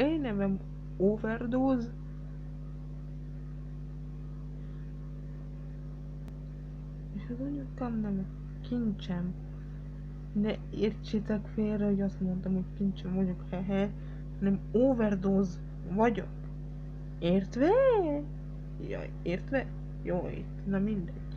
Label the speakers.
Speaker 1: én nevem overdose. És az anyukám neve kincsem. Ne értsétek félre, hogy azt mondtam, hogy kincsem vagyok, hehe, hanem overdose vagyok. Értve? Jaj, értve? Jó, itt, na mindegy.